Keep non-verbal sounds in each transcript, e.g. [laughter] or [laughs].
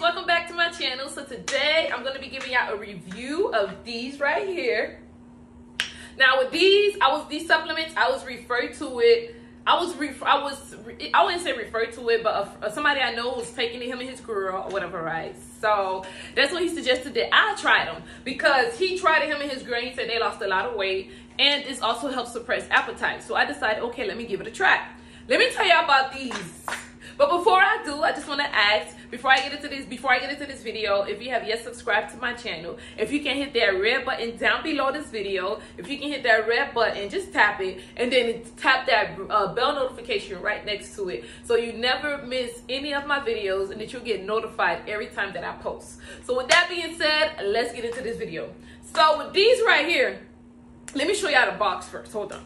welcome back to my channel. So today i'm going to be giving y'all a review of these right here. Now with these i was these supplements i was referred to it. I was ref- i was i wouldn't say referred to it but a, somebody i know was taking it him and his girl or whatever right? So that's what he suggested that i try them because he tried it him and his girl he said they lost a lot of weight and this also helps suppress appetite. So i decided okay let me give it a try. Let me tell you about these but before I do, I just want to ask, before I get into this, before I get into this video, if you have yet subscribed to my channel, if you can hit that red button down below this video, if you can hit that red button, just tap it, and then tap that uh, bell notification right next to it, so you never miss any of my videos, and that you'll get notified every time that I post. So with that being said, let's get into this video. So with these right here, let me show you how the box first. Hold on.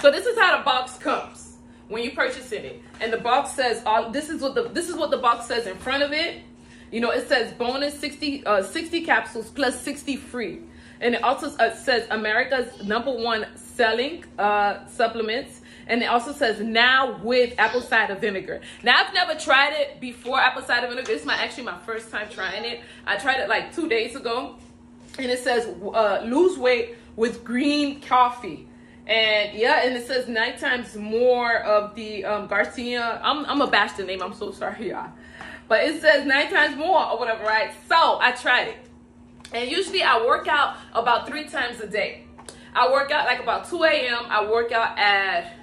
So this is how the box comes when you purchase it. And the box says, this is what the this is what the box says in front of it. You know, it says bonus 60, uh, 60 capsules plus 60 free. And it also uh, says America's number one selling uh, supplements. And it also says now with apple cider vinegar. Now I've never tried it before apple cider vinegar. Is my actually my first time trying it. I tried it like two days ago. And it says uh, lose weight with green coffee. And yeah, and it says nine times more of the um, Garcia. I'm, I'm gonna bash the name. I'm so sorry, y'all. But it says nine times more or whatever, right? So I tried it. And usually I work out about three times a day. I work out like about 2 a.m. I work out at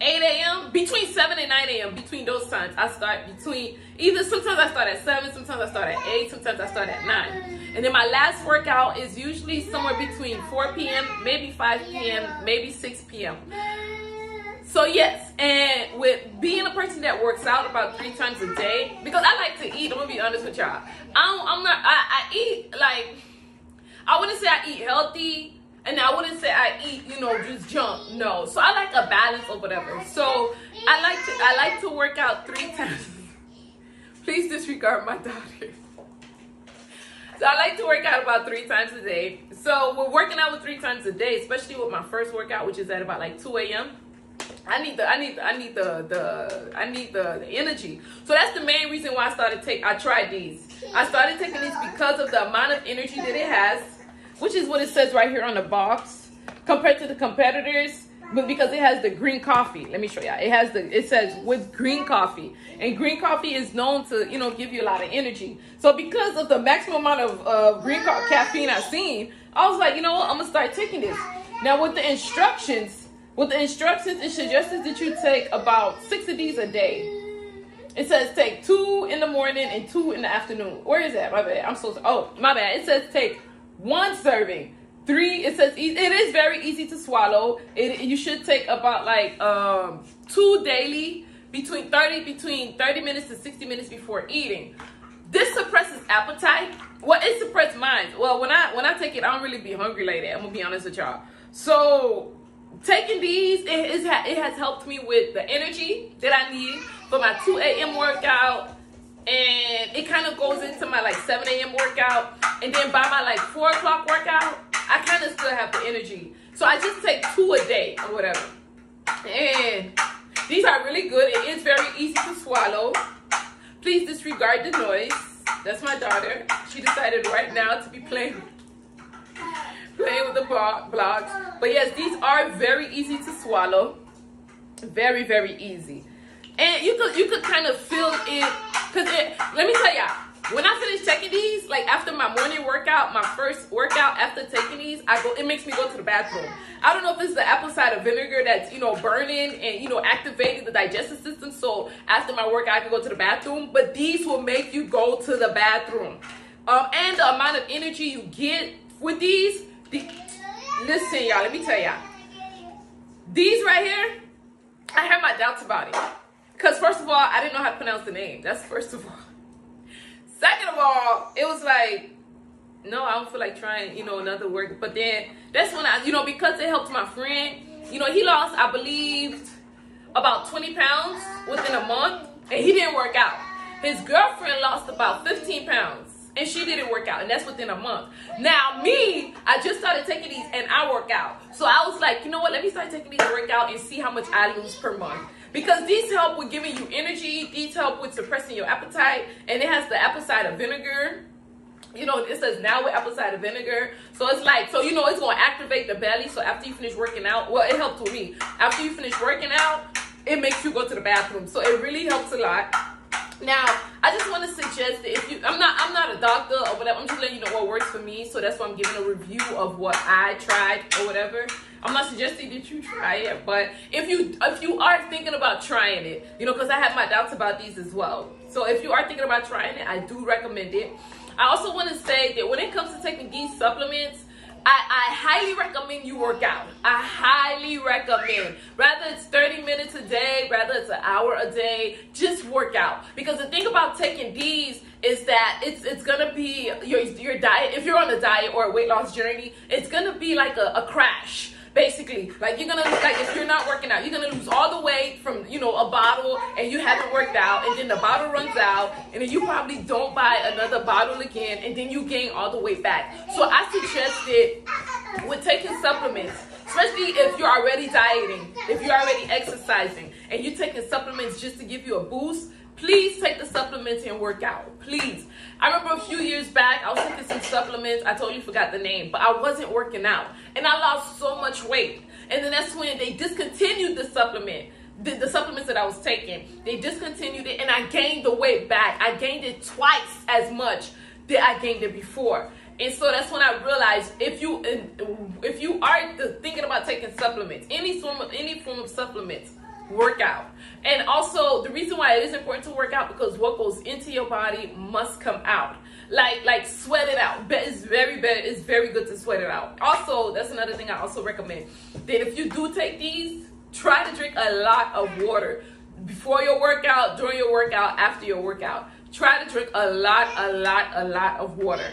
8 a.m. between 7 and 9 a.m. between those times I start between either sometimes I start at 7 sometimes I start at 8 sometimes I start at 9 and then my last workout is usually somewhere between 4 p.m. maybe 5 p.m. maybe 6 p.m. So yes, and with being a person that works out about three times a day, because I like to eat, I'm gonna be honest with y'all. I am not, I, I eat like, I wouldn't say I eat healthy, and I wouldn't say I eat, you know, just junk. No. So I like a balance or whatever. So I like to I like to work out three [laughs] times. Please disregard my daughter. So I like to work out about three times a day. So we're working out with three times a day, especially with my first workout, which is at about like 2 a.m. I need the I need the, I need the the I need the, the energy. So that's the main reason why I started take I tried these. I started taking these because of the amount of energy that it has which is what it says right here on the box compared to the competitors but because it has the green coffee. Let me show you it has the it says with green coffee. And green coffee is known to you know give you a lot of energy. So because of the maximum amount of uh, green ca caffeine i've seen i was like you know what? I'm gonna start taking this. Now with the instructions with the instructions it suggests that you take about six of these a day. It says take two in the morning and two in the afternoon. Where is that? My bad. I'm so oh my bad. It says take one serving. Three it says it is very easy to swallow. It you should take about like um two daily between 30 between 30 minutes to 60 minutes before eating. This suppresses appetite. Well it suppresses mine well when i when i take it i don't really be hungry like that i'm gonna be honest with y'all. So taking these it, is, it has helped me with the energy that i need for my 2 a.m workout. And it kind of goes into my like 7 a.m. workout. And then by my like 4 o'clock workout, I kind of still have the energy. So I just take two a day or whatever. And these are really good. It is very easy to swallow. Please disregard the noise. That's my daughter. She decided right now to be playing playing with the blocks. But yes, these are very easy to swallow. Very, very easy. And you could you could kind of feel it Cause it, let me tell y'all, when I finish taking these, like after my morning workout, my first workout after taking these, I go. It makes me go to the bathroom. I don't know if it's the apple cider vinegar that's you know burning and you know activating the digestive system. So after my workout, I can go to the bathroom. But these will make you go to the bathroom. Um, and the amount of energy you get with these. The, listen, y'all. Let me tell y'all. These right here, I have my doubts about it. Because first of all, I didn't know how to pronounce the name. That's first of all. Second of all, it was like, no, I don't feel like trying, you know, another work. But then that's when I, you know, because it helped my friend, you know, he lost, I believe, about 20 pounds within a month. And he didn't work out. His girlfriend lost about 15 pounds and she didn't work out and that's within a month now me i just started taking these and i work out so i was like you know what let me start taking these and work out and see how much i lose per month because these help with giving you energy. These help with suppressing your appetite, and it has the apple cider vinegar. You know, it says now with apple cider vinegar. So it's like, so you know, it's gonna activate the belly. So after you finish working out, well, it helped with me. After you finish working out, it makes you go to the bathroom. So it really helps a lot. Now, I just want to suggest that if you, I'm not, I'm not a doctor or whatever. I'm just letting you know what works for me. So that's why I'm giving a review of what I tried or whatever. I'm not suggesting that you try it, but if you, if you are thinking about trying it, you know, because I have my doubts about these as well. So if you are thinking about trying it, I do recommend it. I also want to say that when it comes to taking these supplements, I, I highly recommend you work out. I highly recommend. Rather it's 30 minutes a day, rather it's an hour a day, just work out. Because the thing about taking these is that it's it's gonna be your your diet. If you're on a diet or a weight loss journey, it's gonna be like a, a crash basically like you're gonna like if you're not working out you're gonna lose all the weight from you know a bottle and you haven't worked out and then the bottle runs out and then you probably don't buy another bottle again and then you gain all the weight back. So i suggested with taking supplements especially if you're already dieting if you're already exercising and you're taking supplements just to give you a boost please take the supplements and work out. Please. I remember a few years back, I was taking some supplements. I totally forgot the name, but I wasn't working out. And I lost so much weight. And then that's when they discontinued the supplement. The, the, supplements that I was taking, they discontinued it and I gained the weight back. I gained it twice as much that I gained it before. And so that's when I realized if you if you are thinking about taking supplements, any form of any form of supplements, work out. And also the reason why it is important to work out because what goes into your body must come out. Like like sweat it out. It's very bad. It's very good to sweat it out. Also, that's another thing I also recommend. That if you do take these, try to drink a lot of water before your workout, during your workout, after your workout. Try to drink a lot, a lot, a lot of water.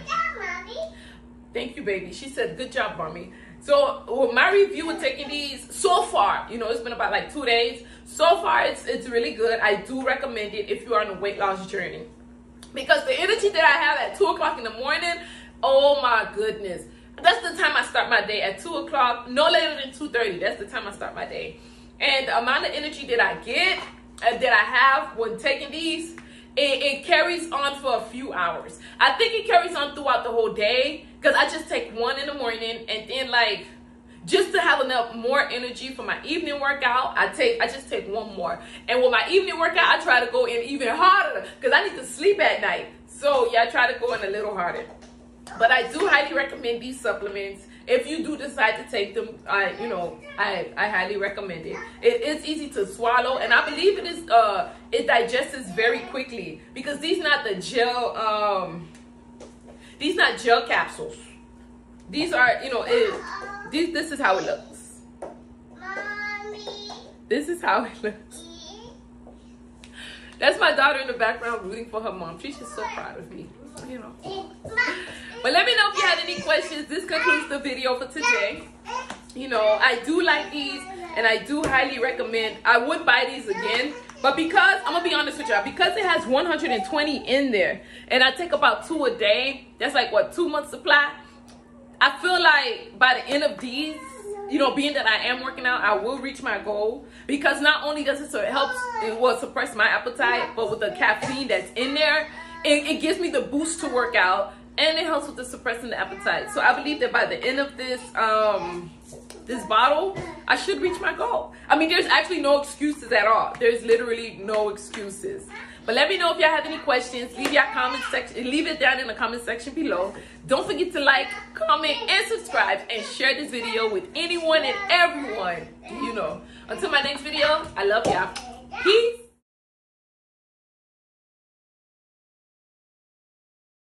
Thank you, baby. She said, good job, mommy. So my review with taking these so far, you know, it's been about like two days. So far, it's it's really good. I do recommend it if you are on a weight loss journey. Because the energy that I have at 2 o'clock in the morning, oh my goodness. That's the time I start my day at 2 o'clock, no later than 2.30. That's the time I start my day. And the amount of energy that I get, and uh, that I have when taking these, it, it, carries on for a few hours. I think it carries on throughout the whole day because I just take one in the morning and then like just to have enough more energy for my evening workout, I take I just take one more. And with my evening workout, I try to go in even harder because I need to sleep at night. So yeah, I try to go in a little harder. But I do highly recommend these supplements. If you do decide to take them, I you know I I highly recommend it. It is easy to swallow, and I believe it is uh it digests very quickly because these not the gel um these not gel capsules. These are you know it this this is how it looks. Mommy. This is how it looks. That's my daughter in the background rooting for her mom. She's just so proud of me, you know. But let me know if you had any questions. This concludes the video for today. You know, I do like these and I do highly recommend. I would buy these again. But because, I'm to be honest with y'all, because it has 120 in there and I take about two a day, that's like what, two months supply? I feel like by the end of these, you know, being that I am working out, I will reach my goal because not only does it, helps, it will suppress my appetite, but with the caffeine that's in there, it, it gives me the boost to work out and it helps with the suppressing the appetite. So I believe that by the end of this, um, this bottle, I should reach my goal. I mean, there's actually no excuses at all. There's literally no excuses. But let me know if y'all have any questions. Leave your comment section, leave it down in the comment section below. Don't forget to like, comment, and subscribe, and share this video with anyone and everyone you know. Until my next video, I love y'all. Peace.